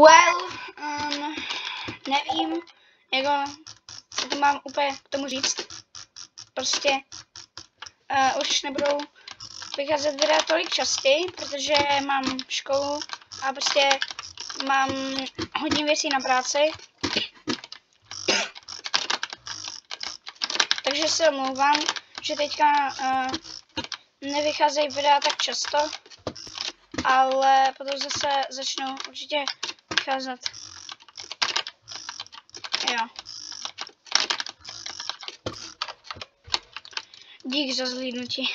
Well, um, nevím, jako, co to mám úplně k tomu říct. Prostě uh, už nebudou vycházet videa tolik častěji, protože mám školu a prostě mám hodně věcí na práci. Takže se omlouvám, že teďka uh, nevycházejí videa tak často, ale potom zase začnou určitě vycházet. Jo. Dík za zhlídnutí.